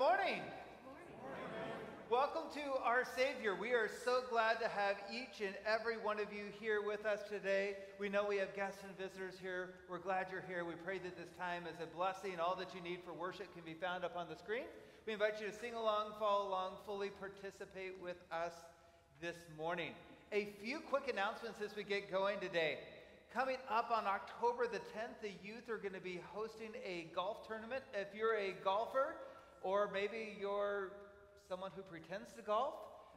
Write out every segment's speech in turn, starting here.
morning. Welcome to our Savior. We are so glad to have each and every one of you here with us today. We know we have guests and visitors here. We're glad you're here. We pray that this time is a blessing. All that you need for worship can be found up on the screen. We invite you to sing along, follow along, fully participate with us this morning. A few quick announcements as we get going today. Coming up on October the 10th, the youth are going to be hosting a golf tournament. If you're a golfer, or maybe you're someone who pretends to golf,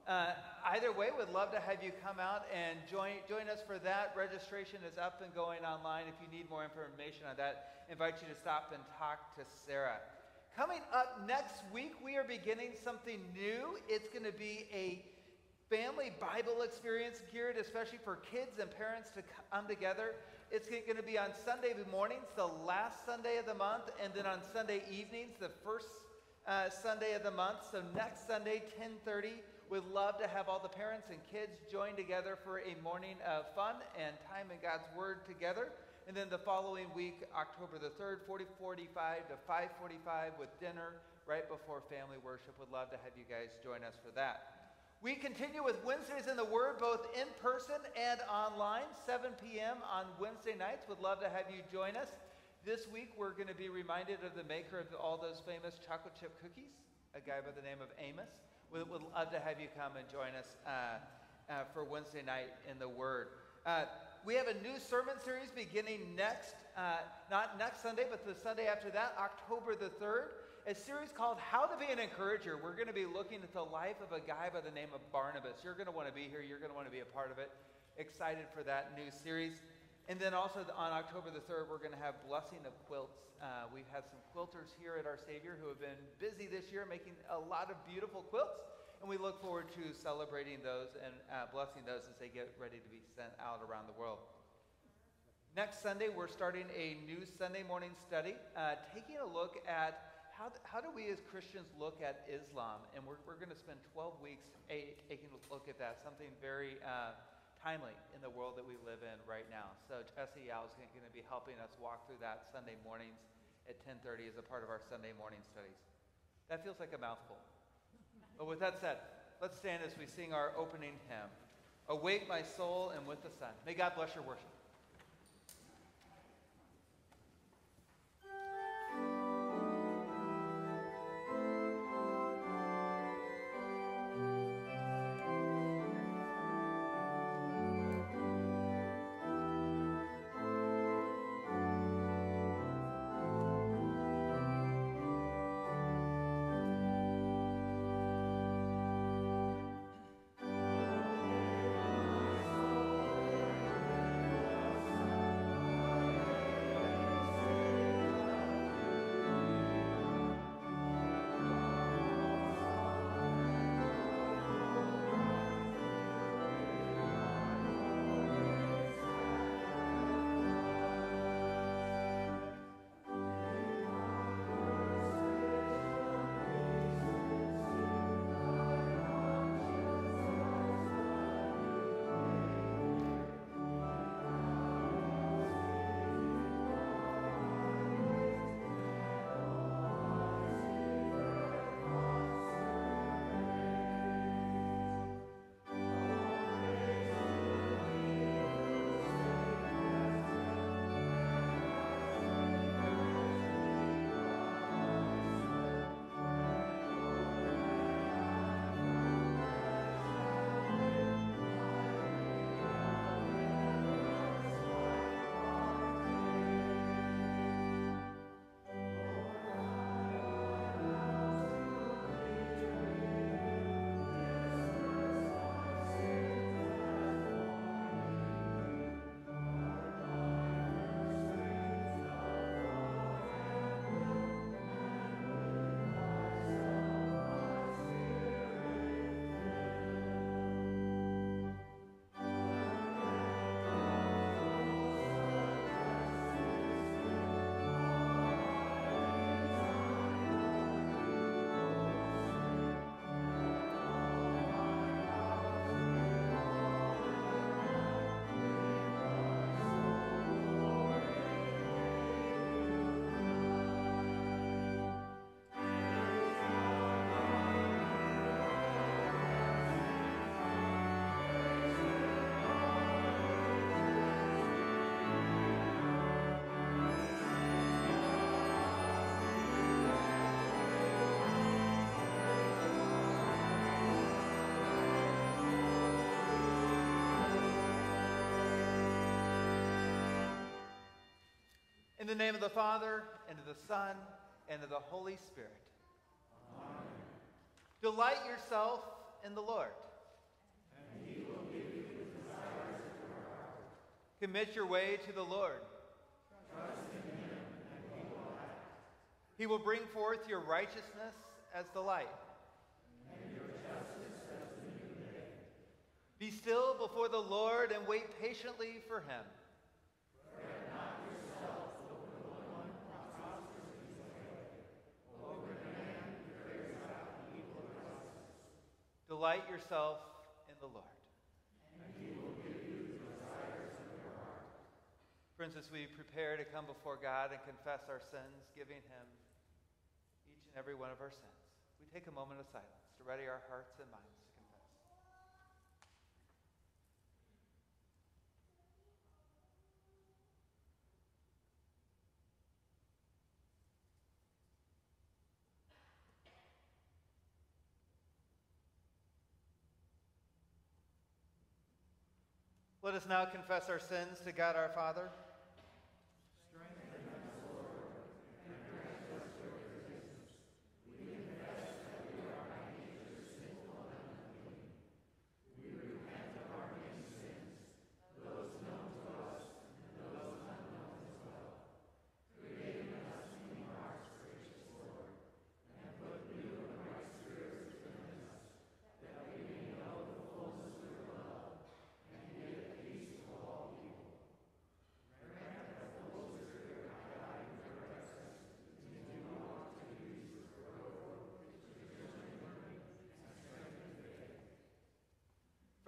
uh, either way, would love to have you come out and join, join us for that. Registration is up and going online. If you need more information on that, invite you to stop and talk to Sarah. Coming up next week, we are beginning something new. It's going to be a family Bible experience geared especially for kids and parents to come together. It's going to be on Sunday mornings, the last Sunday of the month, and then on Sunday evenings, the first uh, Sunday of the month. So next Sunday, 10:30, we'd love to have all the parents and kids join together for a morning of fun and time in God's Word together. And then the following week, October the 3rd, 40:45 to 5:45 with dinner right before family worship. Would love to have you guys join us for that. We continue with Wednesdays in the Word, both in person and online, 7 p.m. on Wednesday nights. Would love to have you join us. This week, we're going to be reminded of the maker of all those famous chocolate chip cookies, a guy by the name of Amos. We would love to have you come and join us uh, uh, for Wednesday night in the Word. Uh, we have a new sermon series beginning next, uh, not next Sunday, but the Sunday after that, October the 3rd a series called How to Be an Encourager. We're going to be looking at the life of a guy by the name of Barnabas. You're going to want to be here, you're going to want to be a part of it. Excited for that new series. And then also on October the 3rd, we're going to have Blessing of Quilts. Uh, we've had some quilters here at Our Savior who have been busy this year making a lot of beautiful quilts. And we look forward to celebrating those and uh, blessing those as they get ready to be sent out around the world. Next Sunday, we're starting a new Sunday morning study, uh, taking a look at how, how do we as Christians look at Islam? And we're, we're going to spend 12 weeks a, taking a look at that, something very uh, timely in the world that we live in right now. So Jesse Yao is going to be helping us walk through that Sunday mornings at 10.30 as a part of our Sunday morning studies. That feels like a mouthful. But with that said, let's stand as we sing our opening hymn. Awake my soul and with the sun. May God bless your worship. In the name of the Father, and of the Son, and of the Holy Spirit. Amen. Delight yourself in the Lord. And he will give you the desires of your heart. Commit your way to the Lord. Trust in him, and he will act. He will bring forth your righteousness as the light. And your justice as the. Be still before the Lord and wait patiently for him. Delight yourself in the Lord. Friends, as we prepare to come before God and confess our sins, giving him each and every one of our sins, we take a moment of silence to ready our hearts and minds. Let us now confess our sins to God our Father.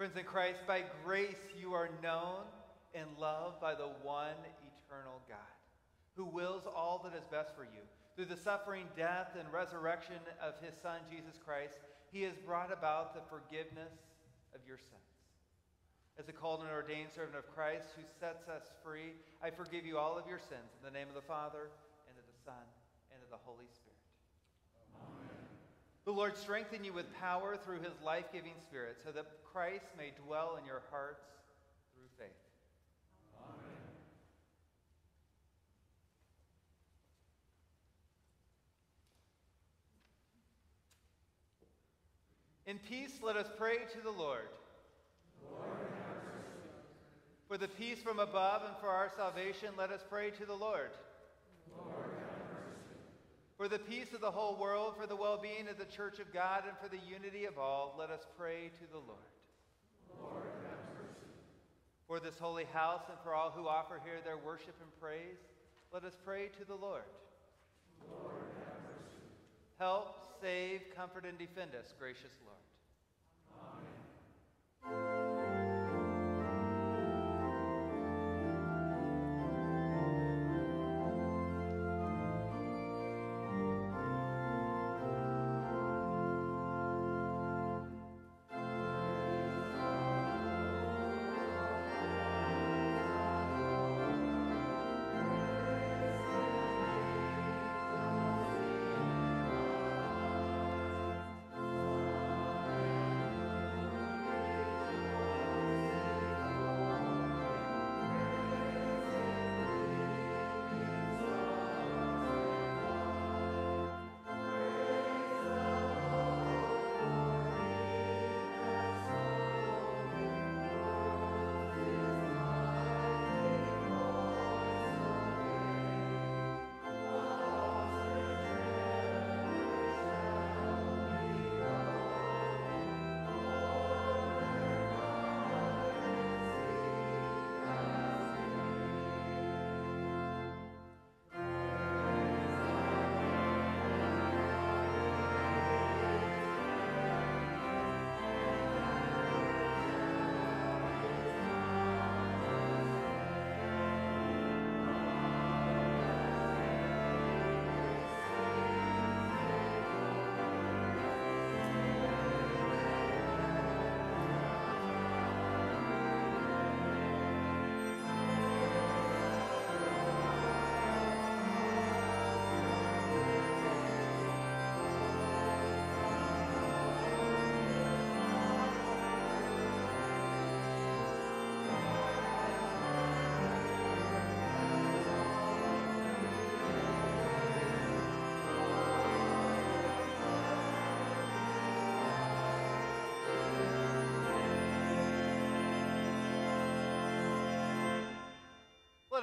Friends in Christ, by grace you are known and loved by the one eternal God, who wills all that is best for you. Through the suffering, death, and resurrection of his Son, Jesus Christ, he has brought about the forgiveness of your sins. As a called and ordained servant of Christ who sets us free, I forgive you all of your sins in the name of the Father, and of the Son, and of the Holy Spirit. The Lord strengthen you with power through his life giving Spirit, so that Christ may dwell in your hearts through faith. In peace, let us pray to the Lord. Lord for the peace from above and for our salvation, let us pray to the Lord. Lord for the peace of the whole world, for the well being of the church of God, and for the unity of all, let us pray to the Lord. Lord, have mercy. For this holy house and for all who offer here their worship and praise, let us pray to the Lord. Lord, have mercy. Help, save, comfort, and defend us, gracious Lord.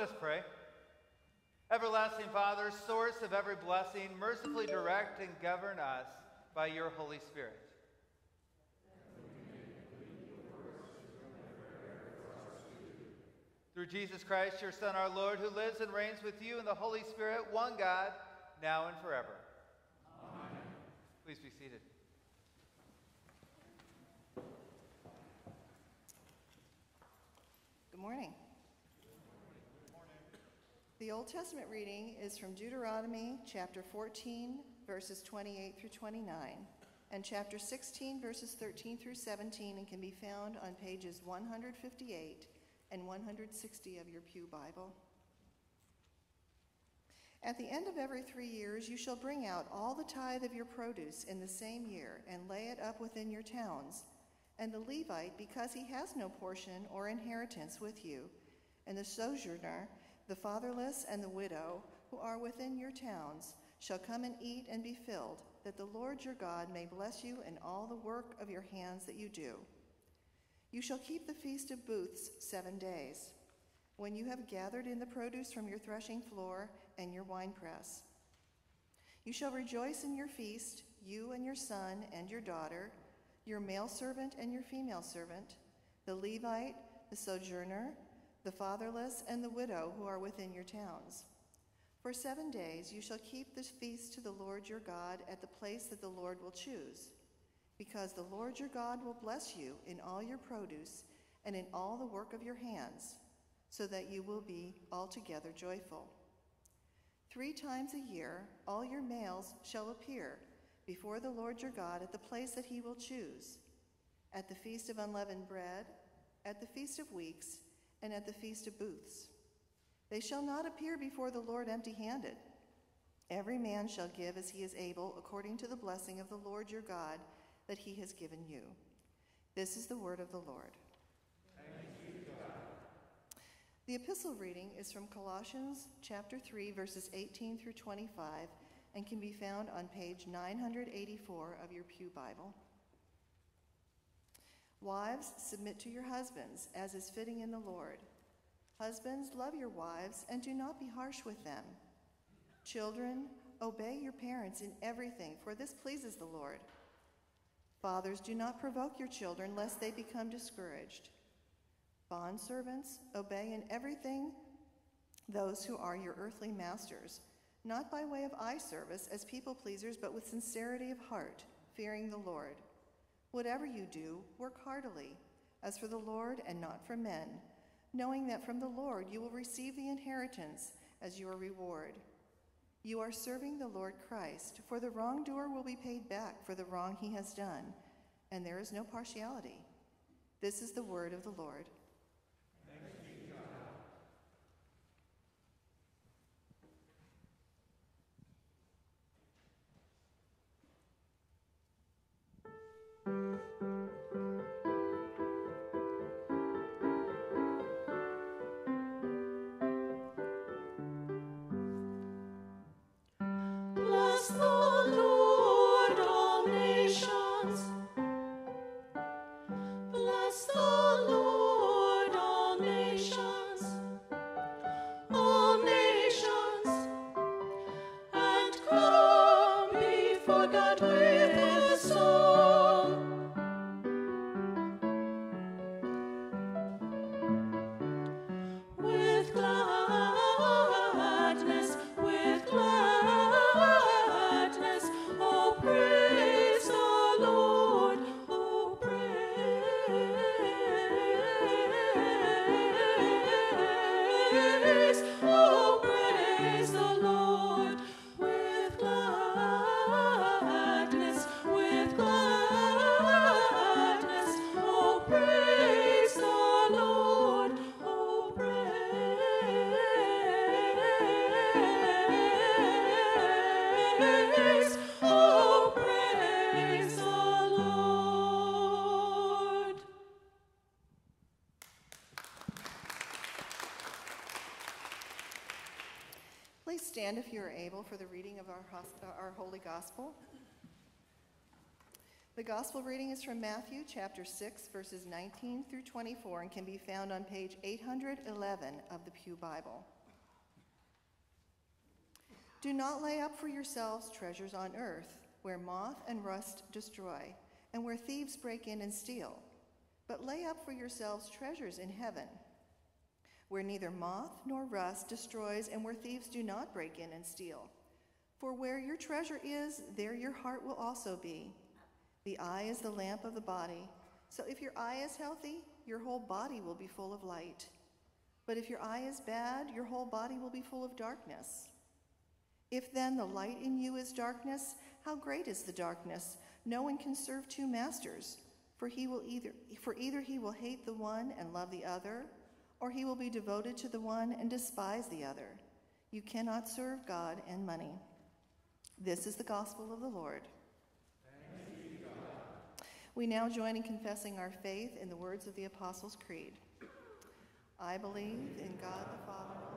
Us pray. Everlasting Father, source of every blessing, mercifully direct and govern us by your Holy Spirit. Through Jesus Christ, your Son, our Lord, who lives and reigns with you in the Holy Spirit, one God, now and forever. Amen. Please be seated. Good morning. The Old Testament reading is from Deuteronomy chapter 14, verses 28 through 29, and chapter 16, verses 13 through 17, and can be found on pages 158 and 160 of your Pew Bible. At the end of every three years, you shall bring out all the tithe of your produce in the same year and lay it up within your towns. And the Levite, because he has no portion or inheritance with you, and the sojourner, the fatherless, and the widow, who are within your towns, shall come and eat and be filled, that the Lord your God may bless you in all the work of your hands that you do. You shall keep the feast of booths seven days, when you have gathered in the produce from your threshing floor and your winepress. You shall rejoice in your feast, you and your son and your daughter, your male servant and your female servant, the Levite, the sojourner, the fatherless, and the widow who are within your towns. For seven days you shall keep this feast to the Lord your God at the place that the Lord will choose because the Lord your God will bless you in all your produce and in all the work of your hands, so that you will be altogether joyful. Three times a year all your males shall appear before the Lord your God at the place that he will choose, at the feast of unleavened bread, at the feast of weeks, and at the feast of booths. They shall not appear before the Lord empty handed. Every man shall give as he is able, according to the blessing of the Lord your God that he has given you. This is the word of the Lord. The epistle reading is from Colossians chapter 3 verses 18 through 25 and can be found on page 984 of your Pew Bible. Wives, submit to your husbands as is fitting in the Lord. Husbands, love your wives and do not be harsh with them. Children, obey your parents in everything, for this pleases the Lord. Fathers, do not provoke your children lest they become discouraged. Bondservants, obey in everything those who are your earthly masters, not by way of eye service as people pleasers, but with sincerity of heart, fearing the Lord. Whatever you do, work heartily, as for the Lord and not for men, knowing that from the Lord you will receive the inheritance as your reward. You are serving the Lord Christ, for the wrongdoer will be paid back for the wrong he has done, and there is no partiality. This is the word of the Lord. if you are able, for the reading of our, uh, our Holy Gospel. The Gospel reading is from Matthew chapter 6, verses 19 through 24, and can be found on page 811 of the Pew Bible. Do not lay up for yourselves treasures on earth, where moth and rust destroy, and where thieves break in and steal, but lay up for yourselves treasures in heaven where neither moth nor rust destroys, and where thieves do not break in and steal. For where your treasure is, there your heart will also be. The eye is the lamp of the body. So if your eye is healthy, your whole body will be full of light. But if your eye is bad, your whole body will be full of darkness. If then the light in you is darkness, how great is the darkness? No one can serve two masters, for he will either for either he will hate the one and love the other, or he will be devoted to the one and despise the other. You cannot serve God and money. This is the gospel of the Lord. We now join in confessing our faith in the words of the Apostles' Creed. I believe in God the Father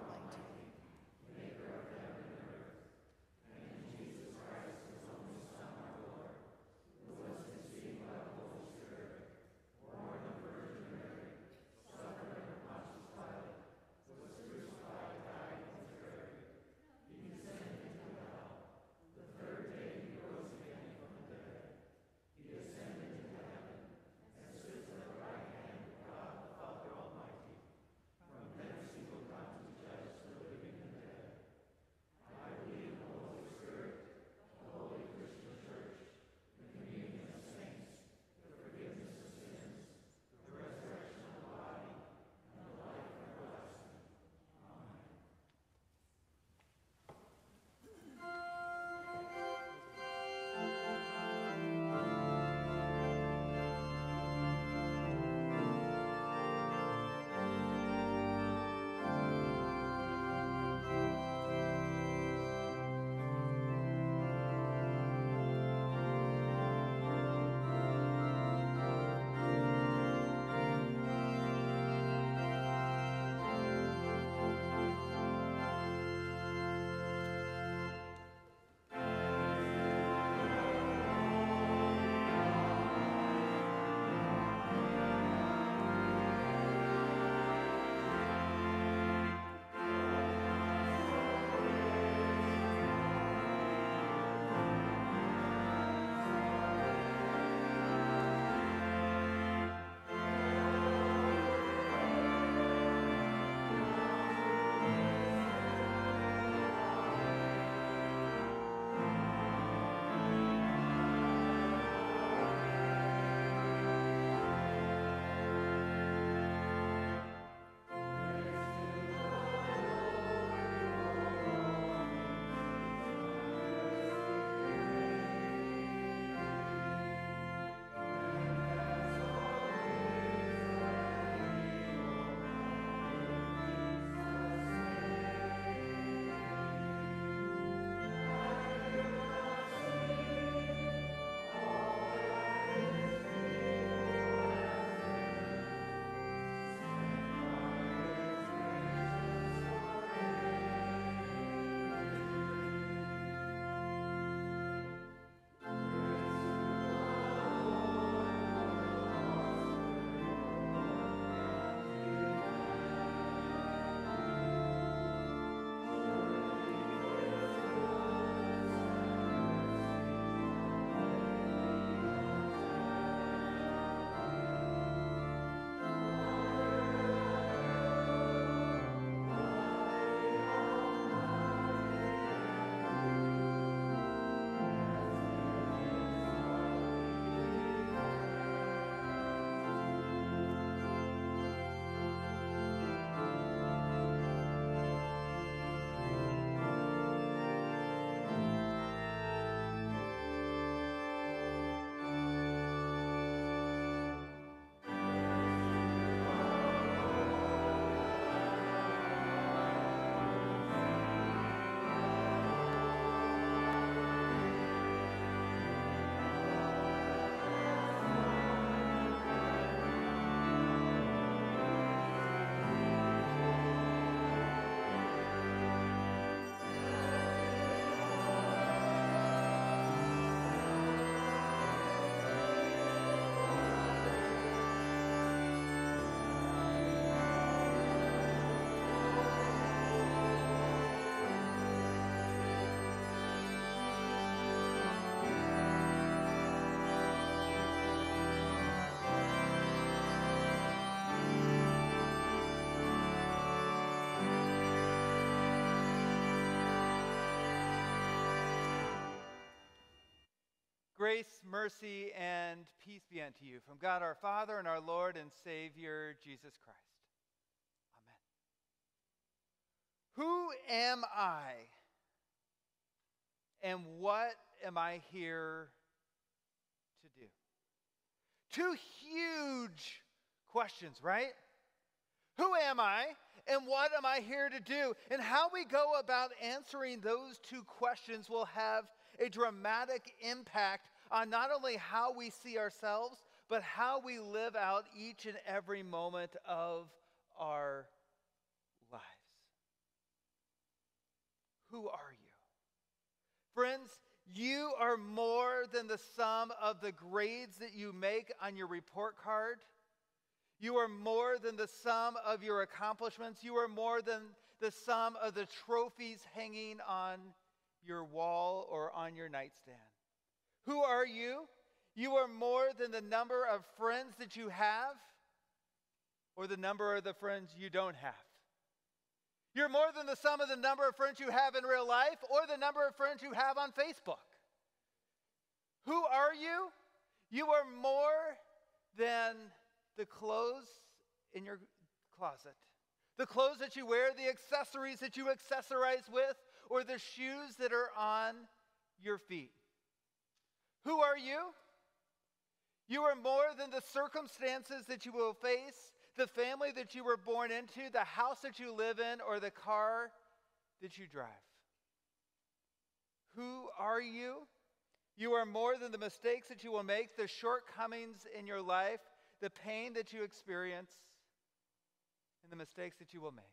Grace, mercy, and peace be unto you from God our Father and our Lord and Savior, Jesus Christ. Amen. Who am I? And what am I here to do? Two huge questions, right? Who am I? And what am I here to do? And how we go about answering those two questions will have a dramatic impact on not only how we see ourselves, but how we live out each and every moment of our lives. Who are you? Friends, you are more than the sum of the grades that you make on your report card. You are more than the sum of your accomplishments. You are more than the sum of the trophies hanging on your wall or on your nightstand. Who are you? You are more than the number of friends that you have or the number of the friends you don't have. You're more than the sum of the number of friends you have in real life or the number of friends you have on Facebook. Who are you? You are more than the clothes in your closet, the clothes that you wear, the accessories that you accessorize with, or the shoes that are on your feet. Who are you? You are more than the circumstances that you will face, the family that you were born into, the house that you live in, or the car that you drive. Who are you? You are more than the mistakes that you will make, the shortcomings in your life, the pain that you experience, and the mistakes that you will make.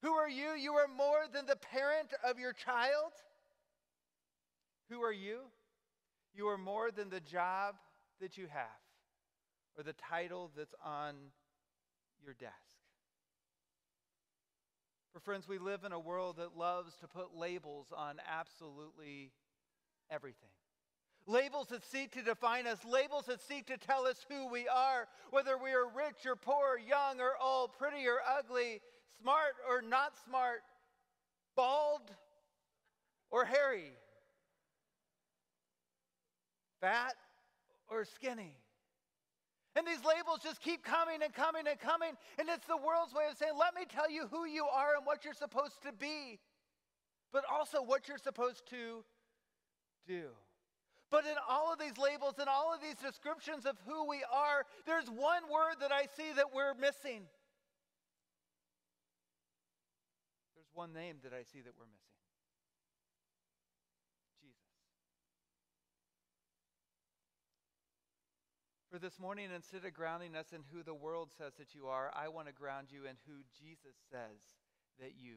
Who are you? You are more than the parent of your child. Who are you? You are more than the job that you have or the title that's on your desk. For friends, we live in a world that loves to put labels on absolutely everything. Labels that seek to define us, labels that seek to tell us who we are, whether we are rich or poor, young or old, pretty or ugly, smart or not smart, bald or hairy, fat or skinny. And these labels just keep coming and coming and coming. And it's the world's way of saying, let me tell you who you are and what you're supposed to be, but also what you're supposed to do. But in all of these labels and all of these descriptions of who we are, there's one word that I see that we're missing. There's one name that I see that we're missing Jesus. For this morning, instead of grounding us in who the world says that you are, I want to ground you in who Jesus says that you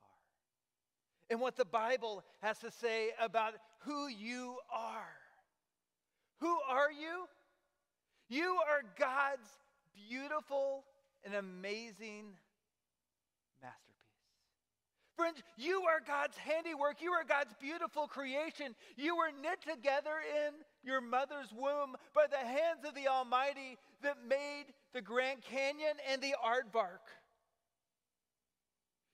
are. And what the Bible has to say about who you are. Who are you? You are God's beautiful and amazing. Friends, you are God's handiwork. You are God's beautiful creation. You were knit together in your mother's womb by the hands of the Almighty that made the Grand Canyon and the aardvark.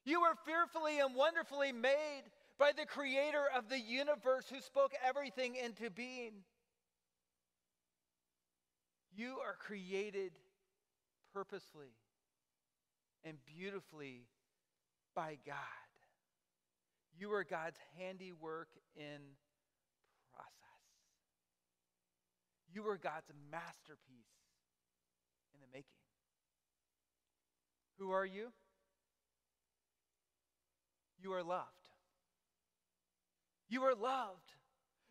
You were fearfully and wonderfully made by the creator of the universe who spoke everything into being. You are created purposefully and beautifully by God. You are God's handiwork in process. You are God's masterpiece in the making. Who are you? You are loved. You are loved.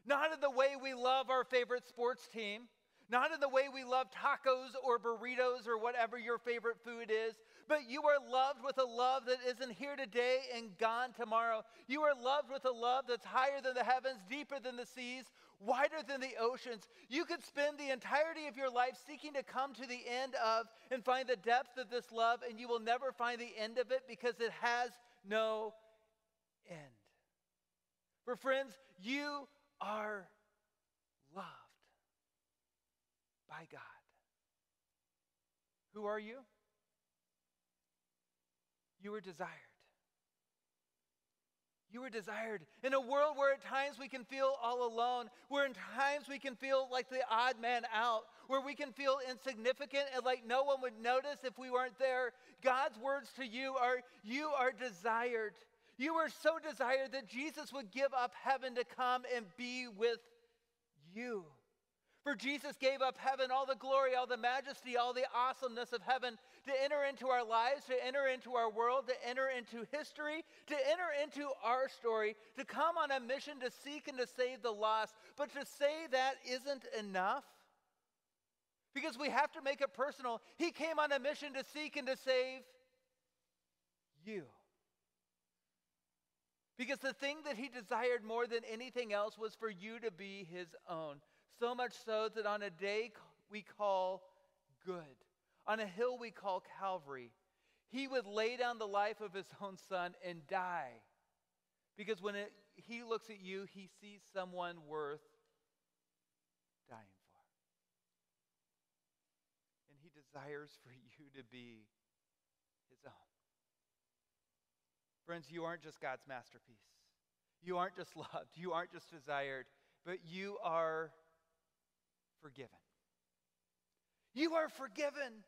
Not in the way we love our favorite sports team, not in the way we love tacos or burritos or whatever your favorite food is, but you are loved with a love that isn't here today and gone tomorrow. You are loved with a love that's higher than the heavens, deeper than the seas, wider than the oceans. You could spend the entirety of your life seeking to come to the end of and find the depth of this love, and you will never find the end of it because it has no end. For friends, you are loved by God. Who are you? You were desired. You were desired. In a world where at times we can feel all alone, where in times we can feel like the odd man out, where we can feel insignificant and like no one would notice if we weren't there, God's words to you are you are desired. You were so desired that Jesus would give up heaven to come and be with you. For Jesus gave up heaven, all the glory, all the majesty, all the awesomeness of heaven to enter into our lives, to enter into our world, to enter into history, to enter into our story, to come on a mission to seek and to save the lost. But to say that isn't enough, because we have to make it personal. He came on a mission to seek and to save you. Because the thing that he desired more than anything else was for you to be his own. So much so that on a day we call good, on a hill we call Calvary, he would lay down the life of his own son and die. Because when it, he looks at you, he sees someone worth dying for. And he desires for you to be his own. Friends, you aren't just God's masterpiece. You aren't just loved. You aren't just desired, but you are forgiven. You are forgiven.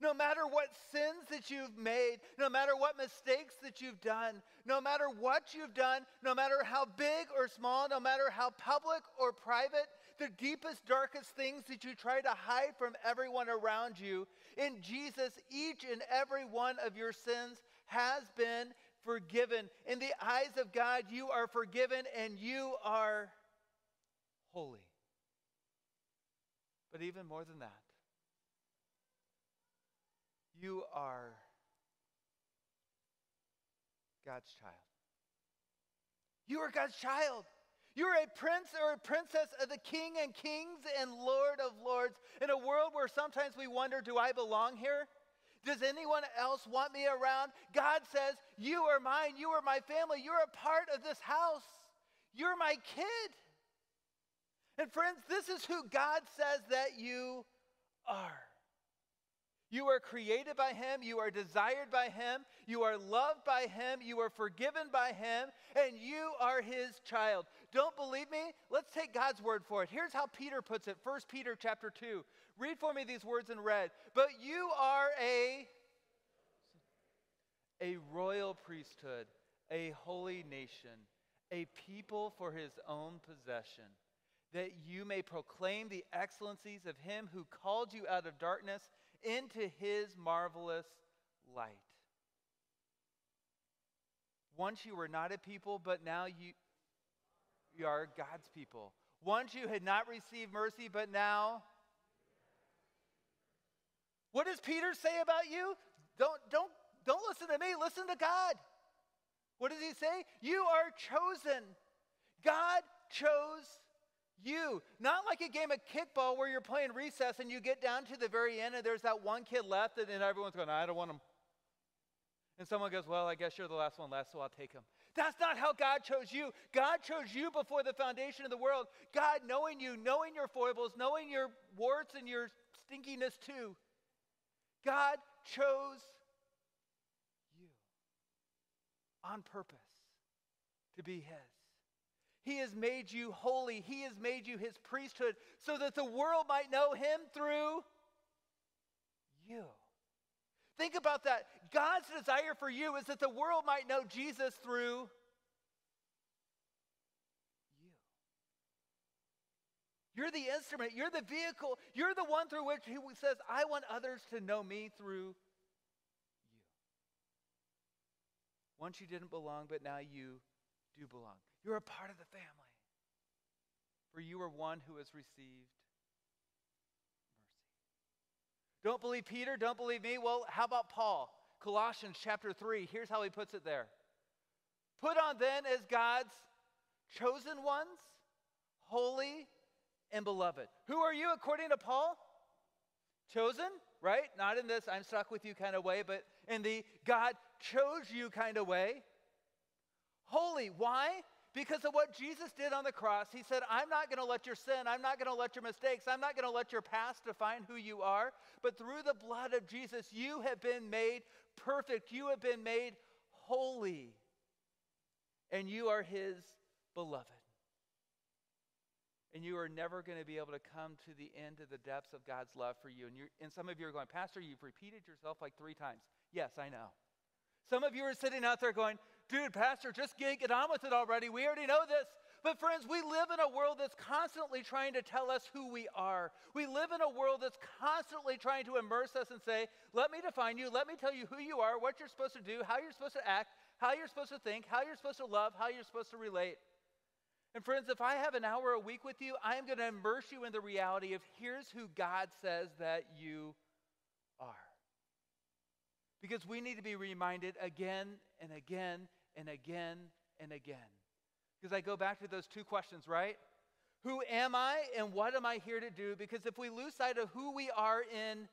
No matter what sins that you've made, no matter what mistakes that you've done, no matter what you've done, no matter how big or small, no matter how public or private, the deepest, darkest things that you try to hide from everyone around you, in Jesus, each and every one of your sins has been forgiven. In the eyes of God, you are forgiven and you are holy. But even more than that, you are God's child. You are God's child. You're a prince or a princess of the King and Kings and Lord of Lords in a world where sometimes we wonder, do I belong here? Does anyone else want me around? God says, You are mine. You are my family. You're a part of this house. You're my kid. And friends, this is who God says that you are. You are created by Him, you are desired by Him, you are loved by Him, you are forgiven by Him, and you are His child. Don't believe me? Let's take God's word for it. Here's how Peter puts it 1 Peter chapter 2. Read for me these words in red. But you are a, a royal priesthood, a holy nation, a people for His own possession that you may proclaim the excellencies of him who called you out of darkness into his marvelous light. Once you were not a people, but now you, you are God's people. Once you had not received mercy, but now. What does Peter say about you? Don't, don't, don't listen to me, listen to God. What does he say? You are chosen. God chose you. Not like a game of kickball where you're playing recess and you get down to the very end and there's that one kid left and then everyone's going, I don't want him. And someone goes, Well, I guess you're the last one left, so I'll take him. That's not how God chose you. God chose you before the foundation of the world. God, knowing you, knowing your foibles, knowing your warts and your stinkiness too, God chose you on purpose to be His. He has made you holy. He has made you his priesthood so that the world might know him through you. Think about that. God's desire for you is that the world might know Jesus through you. You're the instrument, you're the vehicle, you're the one through which he says, I want others to know me through you. Once you didn't belong, but now you do belong. You're a part of the family. For you are one who has received mercy. Don't believe Peter? Don't believe me? Well, how about Paul? Colossians chapter 3. Here's how he puts it there Put on then as God's chosen ones, holy and beloved. Who are you according to Paul? Chosen, right? Not in this I'm stuck with you kind of way, but in the God chose you kind of way. Holy. Why? Because of what Jesus did on the cross, he said, I'm not going to let your sin, I'm not going to let your mistakes, I'm not going to let your past define who you are. But through the blood of Jesus, you have been made perfect, you have been made holy. and you are his beloved. And you are never going to be able to come to the end of the depths of God's love for you. And, you and some of you are going, Pastor, you've repeated yourself like three times. Yes, I know. Some of you are sitting out there going, dude, Pastor, just get, get on with it already. We already know this. But, friends, we live in a world that's constantly trying to tell us who we are. We live in a world that's constantly trying to immerse us and say, let me define you, let me tell you who you are, what you're supposed to do, how you're supposed to act, how you're supposed to think, how you're supposed to love, how you're supposed to relate. And, friends, if I have an hour a week with you, I am going to immerse you in the reality of here's who God says that you. Because we need to be reminded again and again and again and again because I go back to those two questions, right? Who am I and what am I here to do? Because if we lose sight of who we are in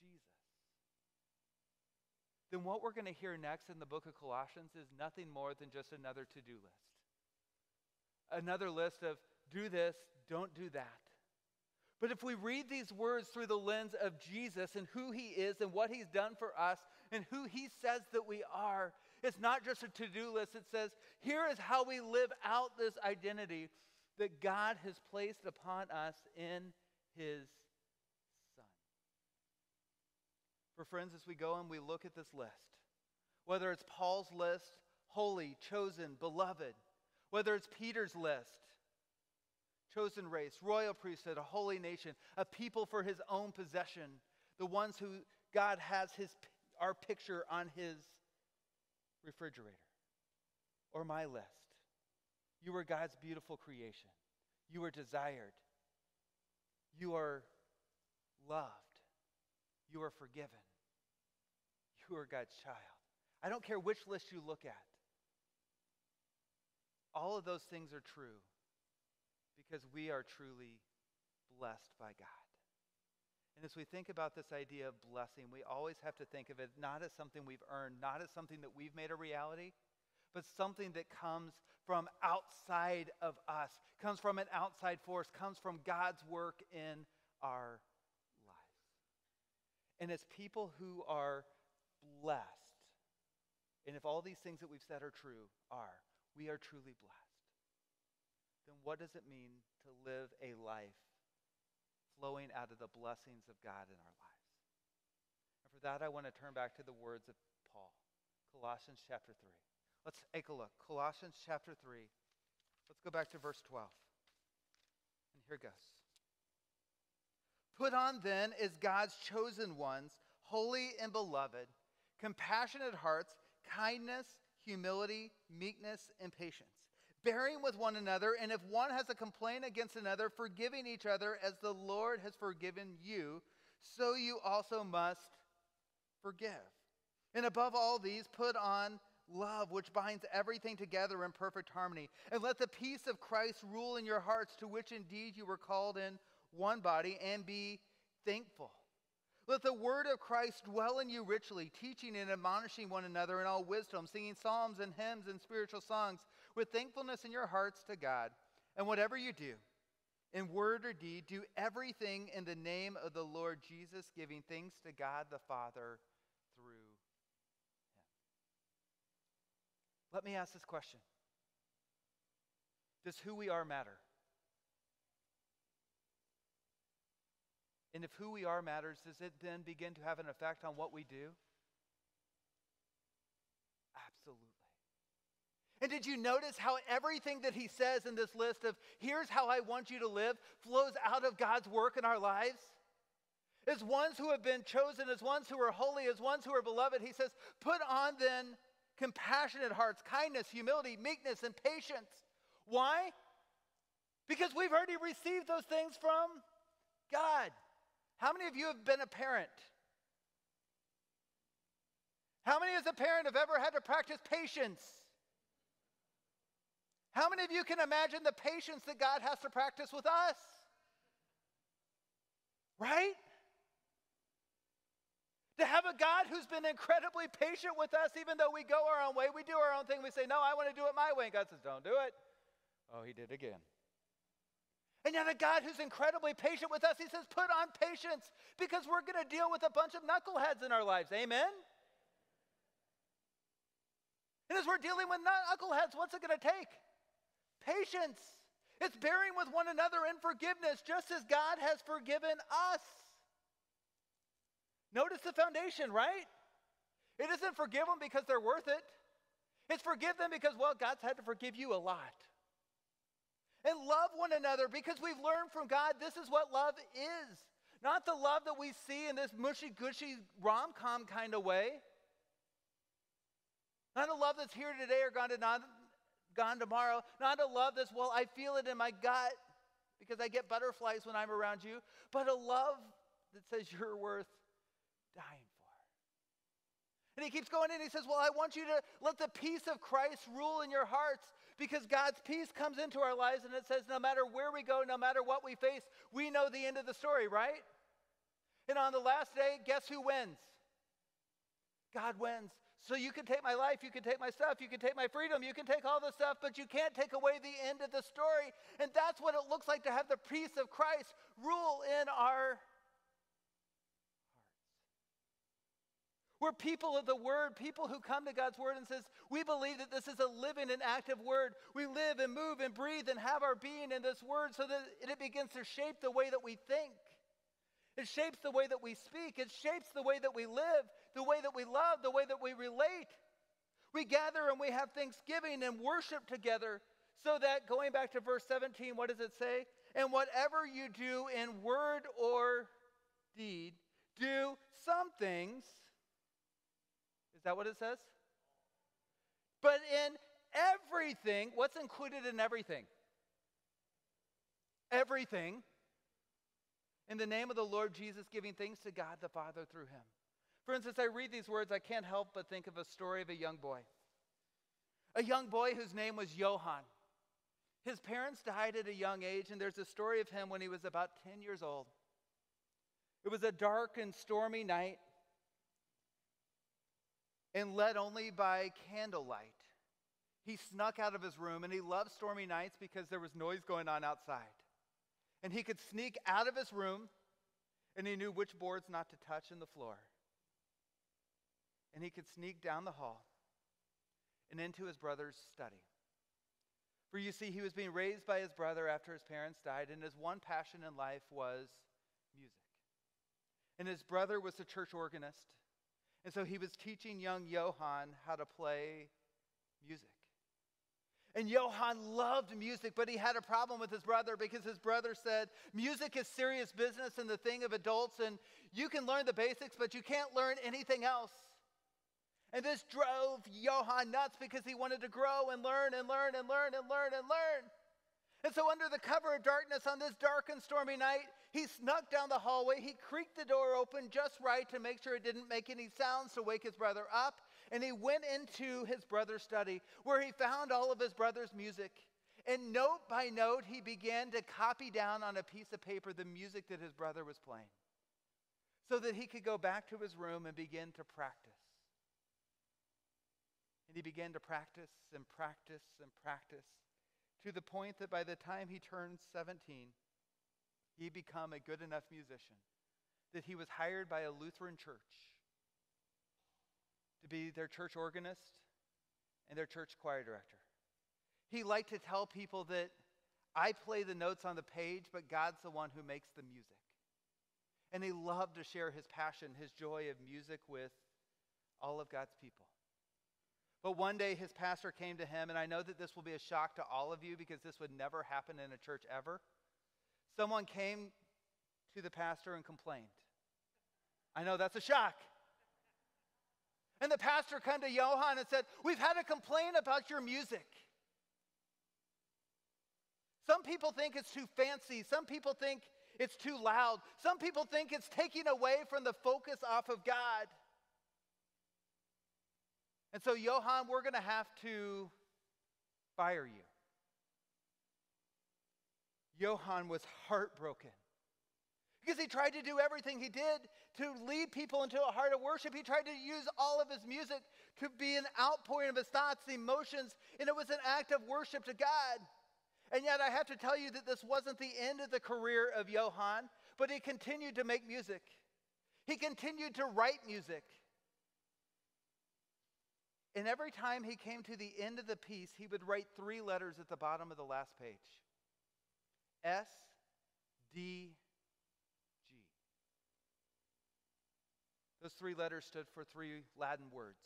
Jesus, then what we're going to hear next in the book of Colossians is nothing more than just another to do list. Another list of do this, don't do that. But if we read these words through the lens of Jesus and who he is and what he's done for us and who he says that we are, it's not just a to do list. It says, here is how we live out this identity that God has placed upon us in His Son. For friends, as we go and we look at this list, whether it's Paul's list, holy, chosen, beloved, whether it's Peter's list, chosen race, royal priesthood, a holy nation, a people for his own possession, the ones who God has his, our picture on his refrigerator or my list. You are God's beautiful creation. You are desired. You are loved. You are forgiven. You are God's child. I don't care which list you look at. All of those things are true because we are truly blessed by God. And as we think about this idea of blessing, we always have to think of it not as something we've earned, not as something that we've made a reality, but something that comes from outside of us, comes from an outside force, comes from God's work in our lives. And as people who are blessed, and if all these things that we've said are true, are, we are truly blessed, then what does it mean to live a life flowing out of the blessings of God in our lives. And for that, I want to turn back to the words of Paul, Colossians chapter 3. Let's take a look. Colossians chapter 3. Let's go back to verse 12. And here goes. Put on then as God's chosen ones, holy and beloved, compassionate hearts, kindness, humility, meekness, and patience bearing with one another, and if one has a complaint against another, forgiving each other as the Lord has forgiven you, so you also must forgive. And above all these, put on love, which binds everything together in perfect harmony. And let the peace of Christ rule in your hearts, to which indeed you were called in one body, and be thankful. Let the word of Christ dwell in you richly, teaching and admonishing one another in all wisdom, singing psalms and hymns and spiritual songs with thankfulness in your hearts to God. And whatever you do, in word or deed, do everything in the name of the Lord Jesus, giving thanks to God the Father through him. Let me ask this question Does who we are matter? And if who we are matters, does it then begin to have an effect on what we do? Absolutely. And did you notice how everything that he says in this list of here's how I want you to live flows out of God's work in our lives? As ones who have been chosen, as ones who are holy, as ones who are beloved, he says, put on then compassionate hearts, kindness, humility, meekness, and patience. Why? Because we've already received those things from God. How many of you have been a parent? How many as a parent have ever had to practice patience? How many of you can imagine the patience that God has to practice with us? Right? To have a God who's been incredibly patient with us, even though we go our own way, we do our own thing, we say, No, I want to do it my way. And God says, Don't do it. Oh, he did again. And yet, a God who's incredibly patient with us, he says, put on patience because we're going to deal with a bunch of knuckleheads in our lives. Amen? And as we're dealing with knuckleheads, what's it going to take? Patience. It's bearing with one another in forgiveness, just as God has forgiven us. Notice the foundation, right? It isn't forgive them because they're worth it. It's forgive them because, well, God's had to forgive you a lot. And love one another because we've learned from God this is what love is. Not the love that we see in this mushy gushy rom com kind of way. Not a love that's here today or gone, to gone tomorrow. Not a love that's, well, I feel it in my gut because I get butterflies when I'm around you. But a love that says you're worth dying for. and he keeps going in. He says, Well, I want you to let the peace of Christ rule in your hearts because God's peace comes into our lives. And it says, No matter where we go, no matter what we face, we know the end of the story, right? And on the last day, guess who wins? God wins. So you can take my life, you can take my stuff, you can take my freedom, you can take all the stuff, but you can't take away the end of the story. And that's what it looks like to have the peace of Christ rule in our We're people of the word, people who come to God's word and says, we believe that this is a living and active word. We live and move and breathe and have our being in this word so that it begins to shape the way that we think. It shapes the way that we speak. It shapes the way that we live, the way that we love, the way that we relate. We gather and we have thanksgiving and worship together so that, going back to verse 17, what does it say? And whatever you do in word or deed, do some things Is that what it says? But in everything, what's included in everything? Everything. In the name of the Lord Jesus, giving thanks to God the Father through him. For instance, I read these words, I can't help but think of a story of a young boy. A young boy whose name was Johann. His parents died at a young age, and there's a story of him when he was about 10 years old. It was a dark and stormy night and led only by candlelight. He snuck out of his room and he loved stormy nights because there was noise going on outside. And he could sneak out of his room and he knew which boards not to touch in the floor. And he could sneak down the hall and into his brother's study. For you see, he was being raised by his brother after his parents died, and his one passion in life was music. And his brother was the church organist, and so he was teaching young Johann how to play music. And Johann loved music, but he had a problem with his brother because his brother said, Music is serious business and the thing of adults, and you can learn the basics, but you can't learn anything else. And this drove Johann nuts because he wanted to grow and learn and learn and learn and learn and learn. And so, under the cover of darkness on this dark and stormy night, he snuck down the hallway. He creaked the door open just right to make sure it didn't make any sounds to wake his brother up. And he went into his brother's study where he found all of his brother's music. And note by note, he began to copy down on a piece of paper the music that his brother was playing so that he could go back to his room and begin to practice. And he began to practice and practice and practice to the point that by the time he turned 17, he become a good enough musician that he was hired by a Lutheran church to be their church organist and their church choir director. He liked to tell people that I play the notes on the page, but God's the one who makes the music. And he loved to share his passion, his joy of music with all of God's people. But one day his pastor came to him, and I know that this will be a shock to all of you because this would never happen in a church ever. Someone came to the pastor and complained. I know that's a shock. And the pastor came to Johann and said, We've had a complaint about your music. Some people think it's too fancy. Some people think it's too loud. Some people think it's taking away from the focus off of God. And so, Johann, we're going to have to fire you. Johann was heartbroken because he tried to do everything he did to lead people into a heart of worship. He tried to use all of his music to be an outpouring of his thoughts, emotions, and it was an act of worship to God. And yet, I have to tell you that this wasn't the end of the career of Johann, but he continued to make music. He continued to write music. And every time he came to the end of the piece, he would write three letters at the bottom of the last page S, D, G. Those three letters stood for three Latin words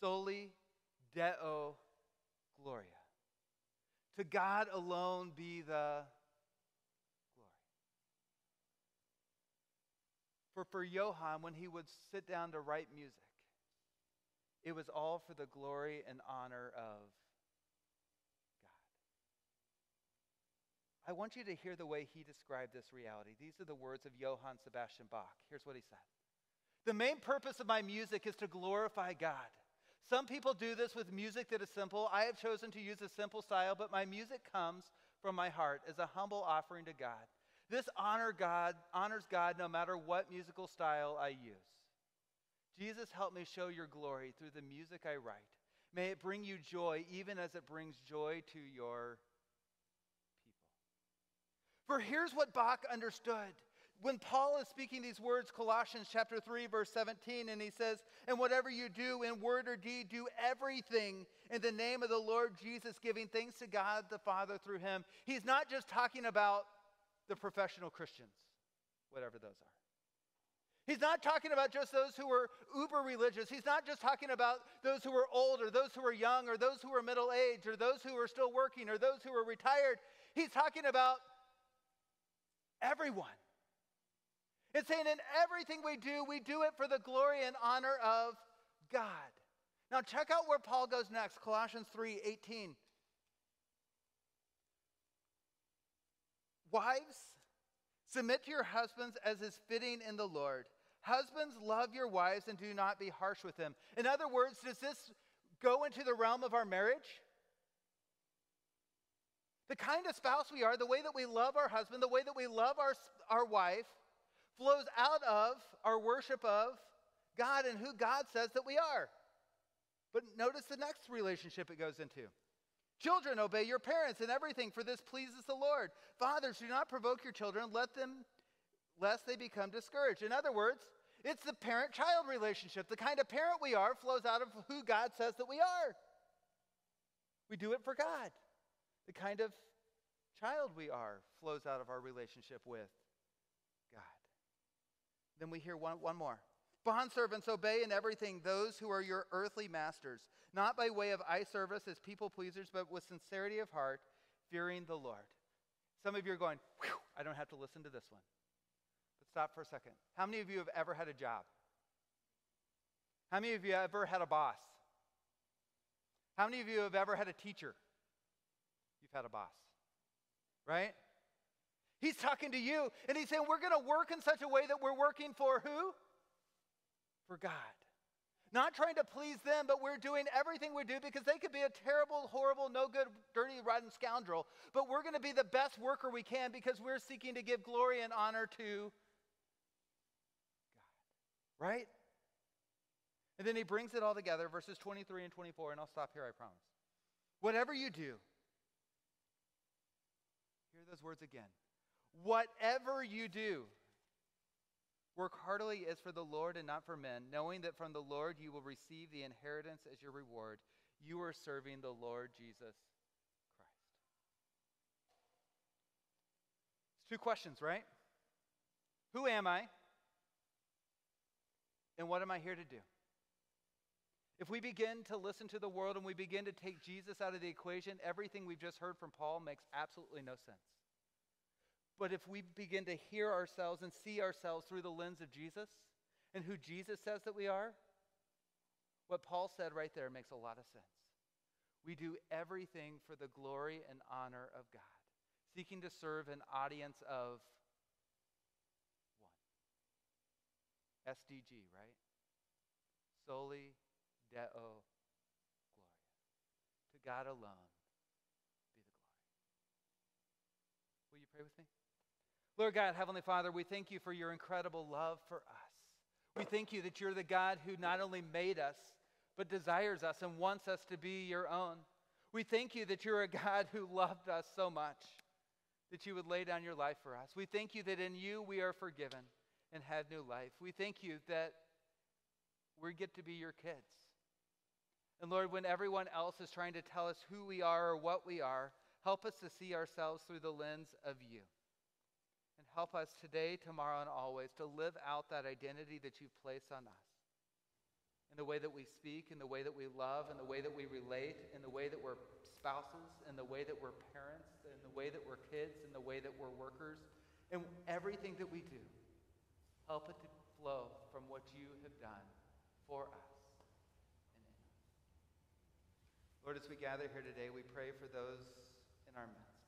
Soli Deo Gloria. To God alone be the glory. For for Johann, when he would sit down to write music, it was all for the glory and honor of God. I want you to hear the way he described this reality. These are the words of Johann Sebastian Bach. Here's what he said The main purpose of my music is to glorify God. Some people do this with music that is simple. I have chosen to use a simple style, but my music comes from my heart as a humble offering to God. This honor God, honors God no matter what musical style I use. Jesus, help me show your glory through the music I write. May it bring you joy, even as it brings joy to your people. For here's what Bach understood. When Paul is speaking these words, Colossians chapter 3, verse 17, and he says, And whatever you do in word or deed, do everything in the name of the Lord Jesus, giving thanks to God the Father through him. He's not just talking about the professional Christians, whatever those are. He's not talking about just those who were uber religious. He's not just talking about those who were old or those who were young or those who were middle aged or those who were still working or those who were retired. He's talking about everyone. It's saying in everything we do, we do it for the glory and honor of God. Now check out where Paul goes next, Colossians 3 18. Wives, submit to your husbands as is fitting in the Lord. Husbands, love your wives and do not be harsh with them. In other words, does this go into the realm of our marriage? The kind of spouse we are, the way that we love our husband, the way that we love our, our wife, flows out of our worship of God and who God says that we are. But notice the next relationship it goes into. Children, obey your parents in everything, for this pleases the Lord. Fathers, do not provoke your children, let them, lest they become discouraged. In other words, it's the parent child relationship. The kind of parent we are flows out of who God says that we are. We do it for God. The kind of child we are flows out of our relationship with God. Then we hear one, one more. Bondservants, obey in everything those who are your earthly masters, not by way of eye service as people pleasers, but with sincerity of heart, fearing the Lord. Some of you are going, I don't have to listen to this one. Stop for a second. How many of you have ever had a job? How many of you have ever had a boss? How many of you have ever had a teacher? You've had a boss, right? He's talking to you, and he's saying, We're going to work in such a way that we're working for who? For God. Not trying to please them, but we're doing everything we do because they could be a terrible, horrible, no good, dirty, rotten scoundrel. But we're going to be the best worker we can because we're seeking to give glory and honor to right? And then he brings it all together, verses 23 and 24, and I'll stop here, I promise. Whatever you do, hear those words again. Whatever you do, work heartily as for the Lord and not for men, knowing that from the Lord you will receive the inheritance as your reward. You are serving the Lord Jesus Christ. It's two questions, right? Who am I? And what am I here to do? If we begin to listen to the world and we begin to take Jesus out of the equation, everything we've just heard from Paul makes absolutely no sense. But if we begin to hear ourselves and see ourselves through the lens of Jesus and who Jesus says that we are, what Paul said right there makes a lot of sense. We do everything for the glory and honor of God, seeking to serve an audience of SDG, right? Soli Deo Gloria. To God alone be the glory. Will you pray with me? Lord God, Heavenly Father, we thank you for your incredible love for us. We thank you that you're the God who not only made us, but desires us and wants us to be your own. We thank you that you're a God who loved us so much that you would lay down your life for us. We thank you that in you we are forgiven and had new life. We thank you that we get to be your kids. And Lord, when everyone else is trying to tell us who we are or what we are, help us to see ourselves through the lens of you. And help us today, tomorrow, and always to live out that identity that you've placed on us. In the way that we speak, in the way that we love, in the way that we relate, in the way that we're spouses, in the way that we're parents, in the way that we're kids, in the way that we're workers, in everything that we do. Help it to flow from what you have done for us and in us. Lord, as we gather here today, we pray for those in our midst.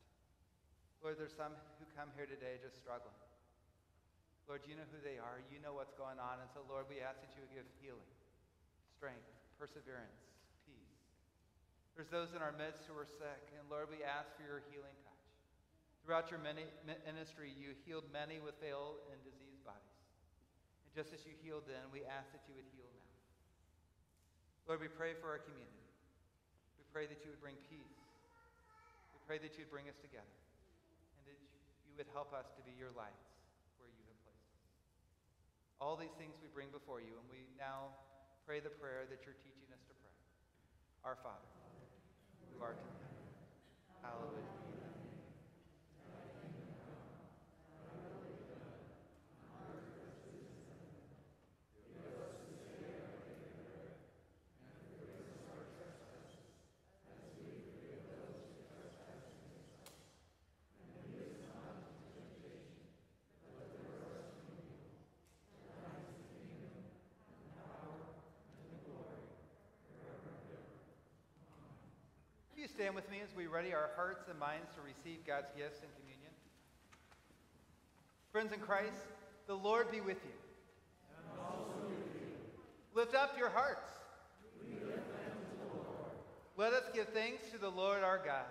Lord, there's some who come here today just struggling. Lord, you know who they are. You know what's going on. And so, Lord, we ask that you would give healing, strength, perseverance, peace. There's those in our midst who are sick. And Lord, we ask for your healing touch. Throughout your many, ministry, you healed many with failed and. And just as you healed then, we ask that you would heal now. Lord, we pray for our community. We pray that you would bring peace. We pray that you would bring us together. And that you would help us to be your lights where you have placed us. All these things we bring before you, and we now pray the prayer that you're teaching us to pray. Our Father, who art in heaven, hallowed be you stand with me as we ready our hearts and minds to receive God's gifts in communion? Friends in Christ, the Lord be with you. And also with you. Lift up your hearts. Let us give thanks to the Lord our God.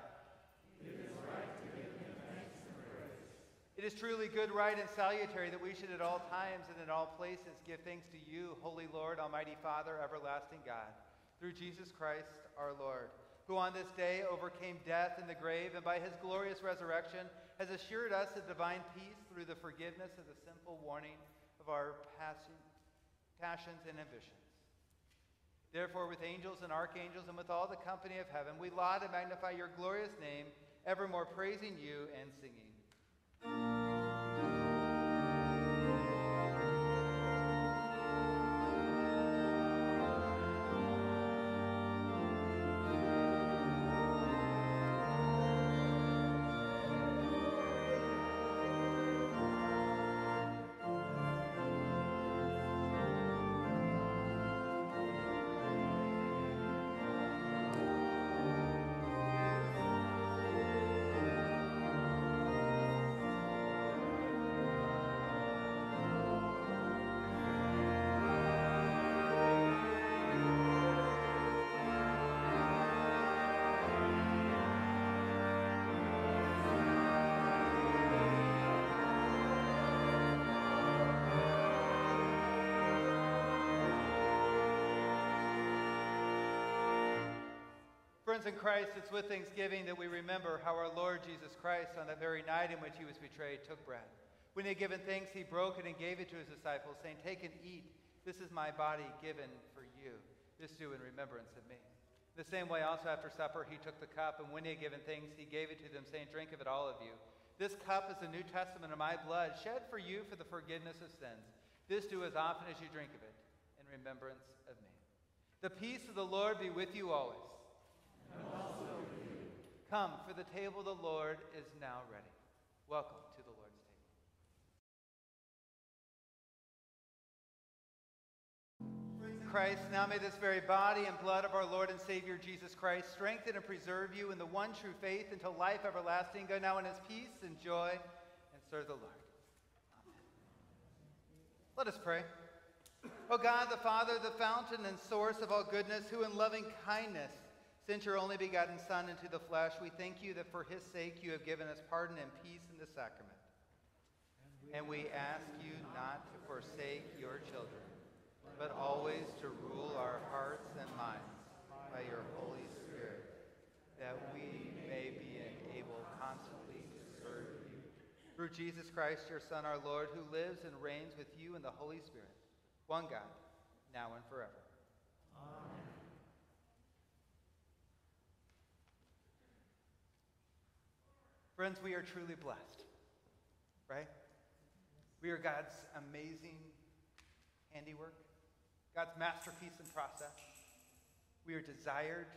It is right to give him thanks and praise. It is truly good, right, and salutary that we should at all times and in all places give thanks to you, Holy Lord, Almighty Father, everlasting God, through Jesus Christ our Lord who on this day overcame death and the grave, and by his glorious resurrection has assured us a divine peace through the forgiveness of the simple warning of our passion, passions and ambitions. Therefore, with angels and archangels and with all the company of heaven, we laud and magnify your glorious name, evermore praising you and singing. Friends in Christ, it's with thanksgiving that we remember how our Lord Jesus Christ, on that very night in which he was betrayed, took bread. When he had given thanks, he broke it and gave it to his disciples, saying, Take and eat. This is my body given for you. This do in remembrance of me. The same way, also after supper, he took the cup, and when he had given thanks, he gave it to them, saying, Drink of it, all of you. This cup is the New Testament of my blood, shed for you for the forgiveness of sins. This do as often as you drink of it in remembrance of me. The peace of the Lord be with you always. Come, for the table of the Lord is now ready. Welcome to the Lord's table. Christ, now may this very body and blood of our Lord and Savior Jesus Christ strengthen and preserve you in the one true faith until life everlasting. Go now in his peace and joy and serve the Lord. Amen. Let us pray. O God, the Father, the fountain and source of all goodness, who in loving kindness sent your only begotten Son into the flesh, we thank you that for his sake you have given us pardon and peace in the sacrament. And we ask you not to forsake your children, but always to rule our hearts and minds by your Holy Spirit, that we may be enabled constantly to serve you. Through Jesus Christ, your Son, our Lord, who lives and reigns with you in the Holy Spirit, one God, now and forever. Friends, we are truly blessed, right? We are God's amazing handiwork, God's masterpiece in process. We are desired,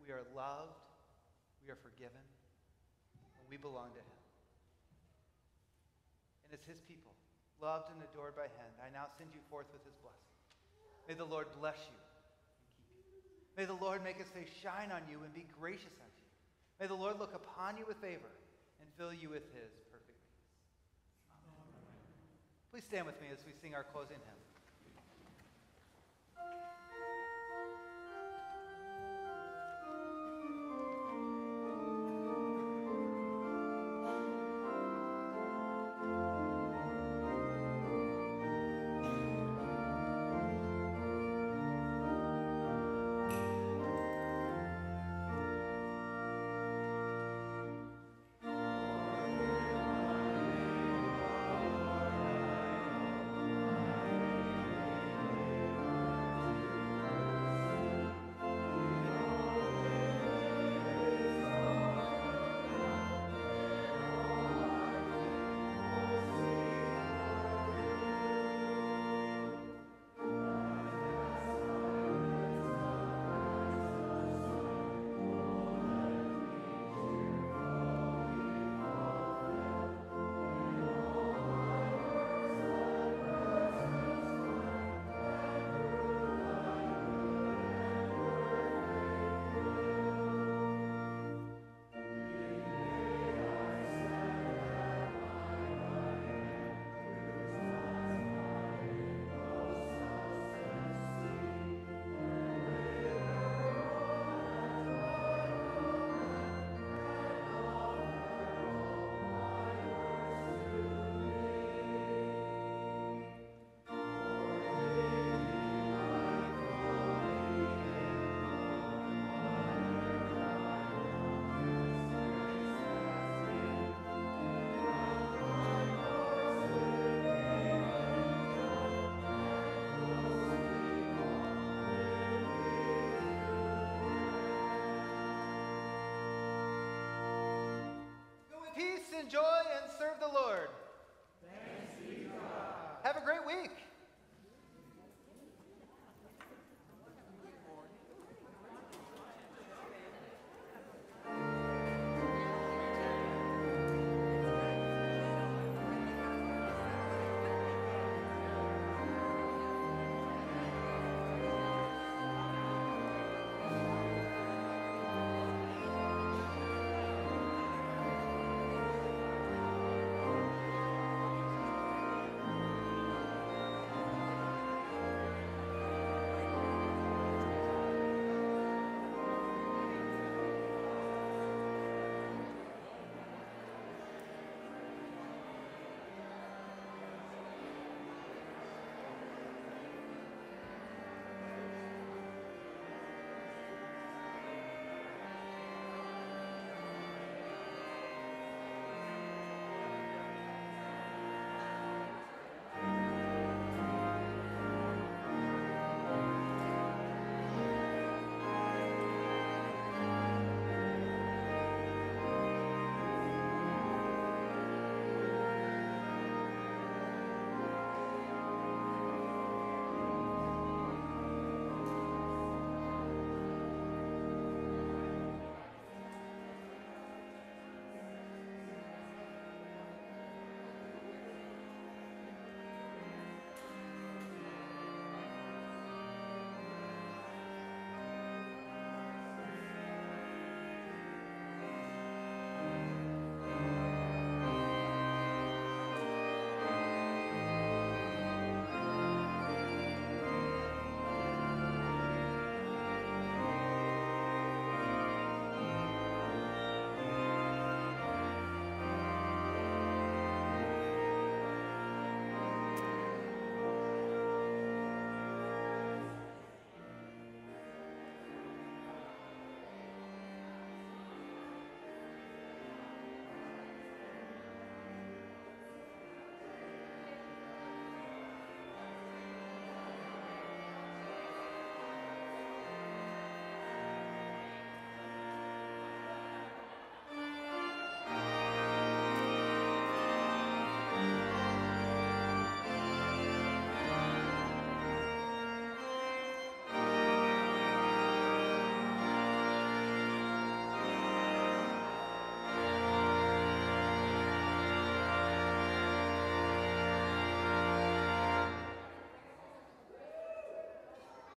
we are loved, we are forgiven, and we belong to Him. And as His people, loved and adored by Him, I now send you forth with His blessing. May the Lord bless you and keep you. May the Lord make His face shine on you and be gracious unto you. May the Lord look upon you with favor and fill you with His perfect peace. Please stand with me as we sing our closing hymn. Enjoy and serve the Lord.